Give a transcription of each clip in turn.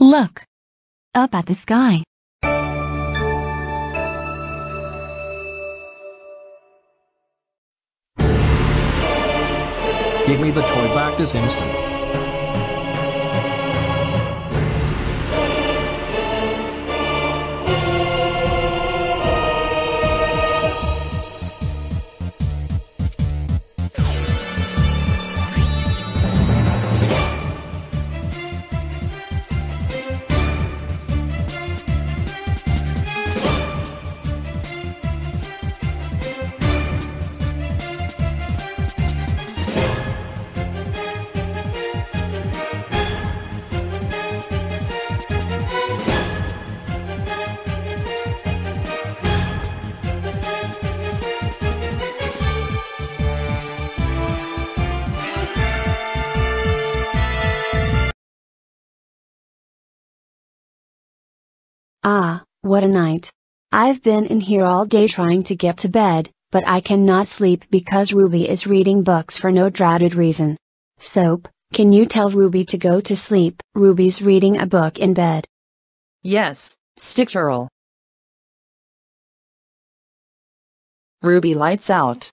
Look. Up at the sky. Give me the toy back this instant. Ah, what a night. I've been in here all day trying to get to bed, but I cannot sleep because Ruby is reading books for no droughted reason. Soap, can you tell Ruby to go to sleep? Ruby's reading a book in bed. Yes, Stick Girl. Ruby lights out.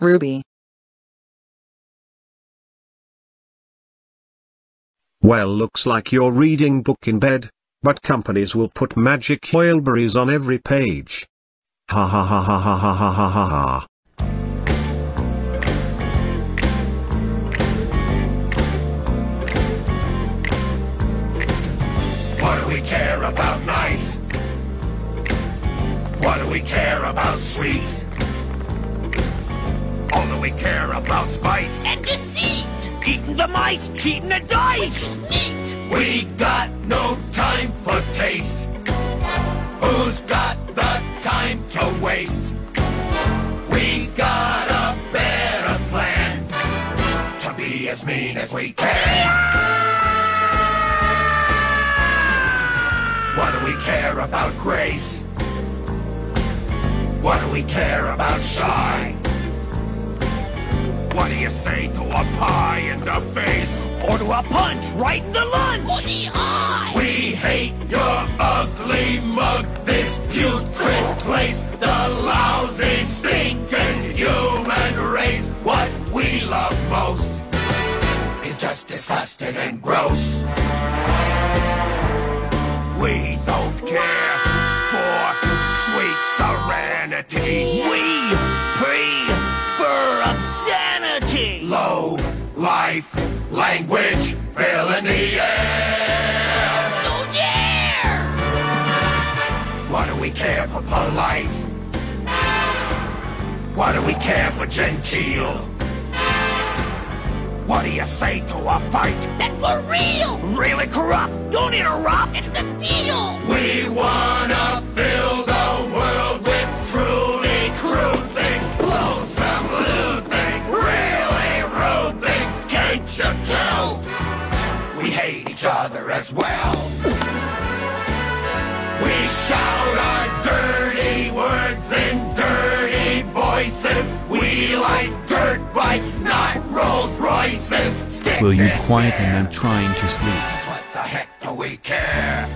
Ruby. Well looks like you're reading book in bed, but companies will put magic oilberries on every page. Ha ha ha ha ha ha ha ha ha ha. What do we care about nice? What do we care about sweet? All that we care about spice and deceit. Eating the mice, cheating the dice. Neat. We got no time for taste. Who's got the time to waste? We got a better plan to be as mean as we can. What do we care about grace? What do we care about shy? What do you say to a pie in the face? Or to a punch right in the lunch? Eye? We hate your ugly mug, this putrid place, the lousy, stinking human race. What we love most is just disgusting and gross. We don't care for sweet serenity. We obscenity. Low life language the air. So dare. What do we care for polite? What do we care for genteel? What do you say to a fight? That's for real. Really corrupt? Don't interrupt. It's a deal. We wanna fill as well. We shout our dirty words in dirty voices. We like dirt bikes, not Rolls Royces. Stick Will you quiet there. I'm trying to sleep. What the heck do we care?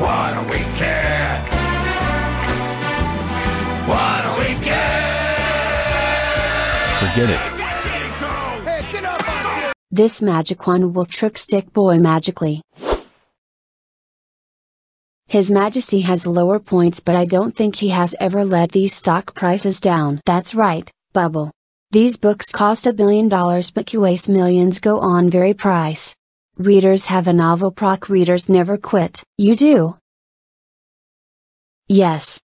What do we care? What do we care? Forget it. This magic wand will trick Stick Boy magically. His Majesty has lower points but I don't think he has ever let these stock prices down. That's right, Bubble. These books cost a billion dollars but QA's millions go on very price. Readers have a novel proc readers never quit. You do? Yes.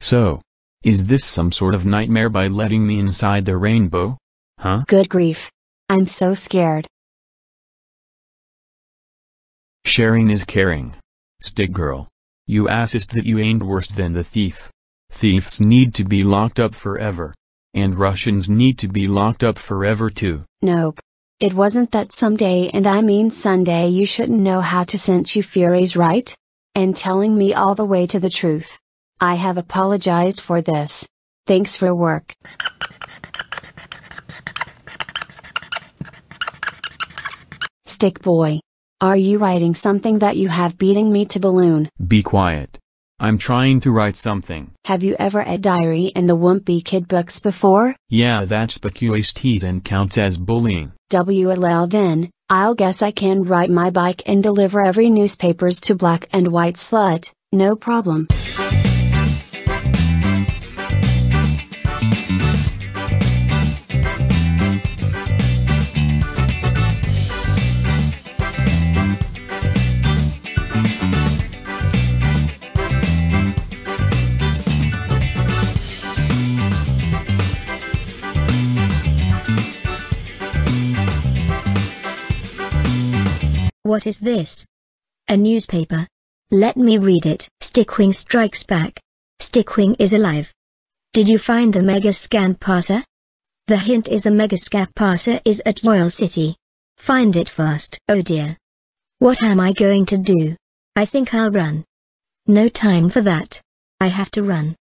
So, is this some sort of nightmare by letting me inside the rainbow? Huh? Good grief. I'm so scared. Sharing is caring. Stick girl. You assist that you ain't worse than the thief. Thieves need to be locked up forever. And Russians need to be locked up forever too. Nope. It wasn't that someday and I mean Sunday you shouldn't know how to sense you furies right? and telling me all the way to the truth. I have apologized for this. Thanks for work. Stick boy. Are you writing something that you have beating me to balloon? Be quiet. I'm trying to write something. Have you ever a Diary in the Wimpy Kid books before? Yeah that's PQASTs and counts as bullying. WLL then, I'll guess I can ride my bike and deliver every newspapers to black and white slut, no problem. What is this? A newspaper. Let me read it. Stickwing strikes back. Stickwing is alive. Did you find the Megascan parser? The hint is the Megascan parser is at Royal City. Find it fast. Oh dear. What am I going to do? I think I'll run. No time for that. I have to run.